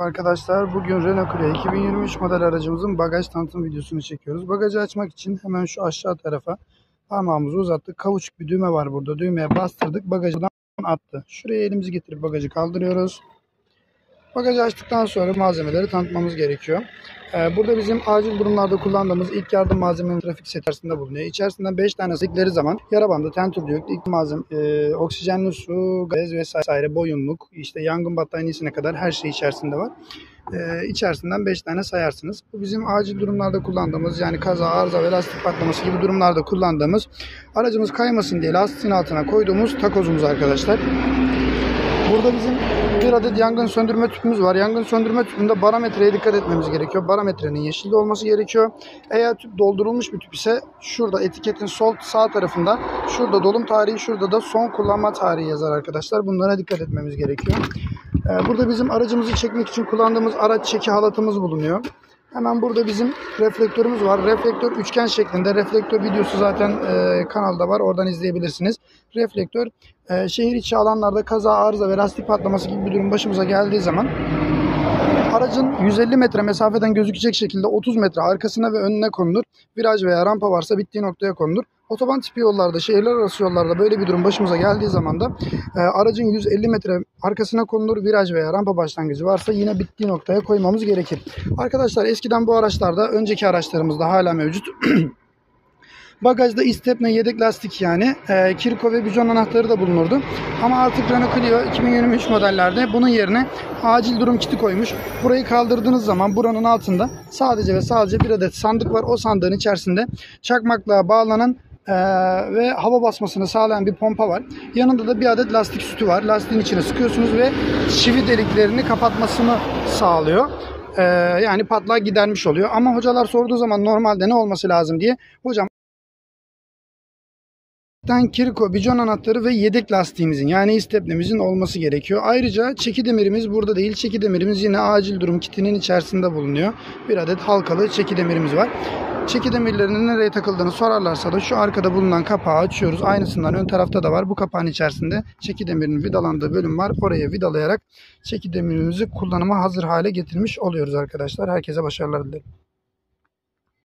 Arkadaşlar bugün Renault Clio 2023 model aracımızın bagaj tanıtım videosunu çekiyoruz. Bagajı açmak için hemen şu aşağı tarafa parmağımızı uzattık. Kavuçuk bir düğme var burada. Düğmeye bastırdık. Bagajdan attı. Şuraya elimizi getirip bagajı kaldırıyoruz. Bagajı açtıktan sonra malzemeleri tanıtmamız gerekiyor. Ee, burada bizim acil durumlarda kullandığımız ilk yardım malzemeleri trafik setersinde bulunuyor. İçerisinden 5 tane sıkları zaman yara bandı, tentür diyok, ilk malzeme, e, oksijenli su, gaz vesaire, boyunluk, işte yangın battaniyesine kadar her şey içerisinde var. Ee, içerisinden 5 tane sayarsınız. Bu bizim acil durumlarda kullandığımız yani kaza, arıza ve lastik patlaması gibi durumlarda kullandığımız aracımız kaymasın diye lastiğin altına koyduğumuz takozumuz arkadaşlar. Burada bizim bir adet yangın söndürme tüpümüz var. Yangın söndürme tüpünde barometreye dikkat etmemiz gerekiyor. Barometrenin yeşilde olması gerekiyor. Eğer tüp doldurulmuş bir tüp ise şurada etiketin sol sağ tarafında şurada dolum tarihi şurada da son kullanma tarihi yazar arkadaşlar. Bunlara dikkat etmemiz gerekiyor. Ee, Burada bizim aracımızı çekmek için kullandığımız araç çeki halatımız bulunuyor. Hemen burada bizim reflektörümüz var. Reflektör üçgen şeklinde. Reflektör videosu zaten e, kanalda var. Oradan izleyebilirsiniz. Reflektör e, şehir içi alanlarda kaza, arıza ve lastik patlaması gibi bir durum başımıza geldiği zaman aracın 150 metre mesafeden gözükecek şekilde 30 metre arkasına ve önüne konulur. Viraj veya rampa varsa bittiği noktaya konulur. Otoban tipi yollarda, şehirler arası yollarda böyle bir durum başımıza geldiği zaman da e, aracın 150 metre arkasına konulur. Viraj veya rampa başlangıcı varsa yine bittiği noktaya koymamız gerekir. Arkadaşlar eskiden bu araçlarda, önceki araçlarımızda hala mevcut. Bagajda istepne yedek lastik yani e, Kirko ve bijon anahtarı da bulunurdu. Ama artık Renault Clio 2023 modellerde bunun yerine acil durum kiti koymuş. Burayı kaldırdığınız zaman buranın altında sadece ve sadece bir adet sandık var. O sandığın içerisinde çakmakla bağlanan e, ve hava basmasını sağlayan bir pompa var. Yanında da bir adet lastik sütü var. Lastiğin içine sıkıyorsunuz ve çivi deliklerini kapatmasını sağlıyor. E, yani patlağı gidermiş oluyor. Ama hocalar sorduğu zaman normalde ne olması lazım diye hocam Lastikten Kirko, bijon anahtarı ve yedek lastiğimizin yani istepnemizin olması gerekiyor. Ayrıca çeki demirimiz burada değil. Çeki demirimiz yine acil durum kitinin içerisinde bulunuyor. Bir adet halkalı çeki demirimiz var. Çeki demirlerinin nereye takıldığını sorarlarsa da şu arkada bulunan kapağı açıyoruz. Aynısından ön tarafta da var. Bu kapağın içerisinde çeki demirinin vidalandığı bölüm var. Oraya vidalayarak çeki demirimizi kullanıma hazır hale getirmiş oluyoruz arkadaşlar. Herkese başarılar dilerim.